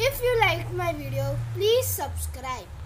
If you like my video, please subscribe.